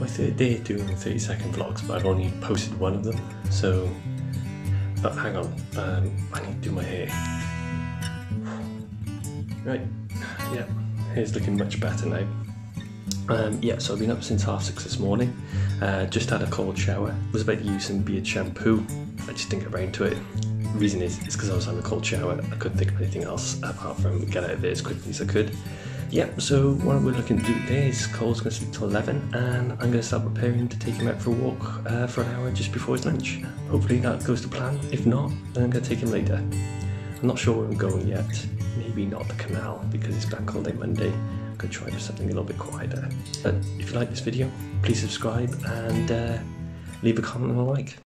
my third day doing 30 second vlogs, but I've only posted one of them. So, but hang on, um, I need to do my hair. Right, yeah, hair's looking much better now. Um, yeah, so I've been up since half six this morning. Uh, just had a cold shower. Was about to use some beard shampoo. I just didn't get around to it. Reason is it's because I was having a cold shower. I couldn't think of anything else apart from get out of there as quickly as I could. Yeah, so what we're looking to do today is Cole's going to sleep till 11 and I'm going to start preparing to take him out for a walk uh, for an hour just before his lunch. Hopefully that goes to plan. If not, then I'm going to take him later. I'm not sure where I'm going yet. Maybe not the canal because it's Bank Holiday Monday. Going to try for something a little bit quieter. But if you like this video, please subscribe and uh, leave a comment and a like.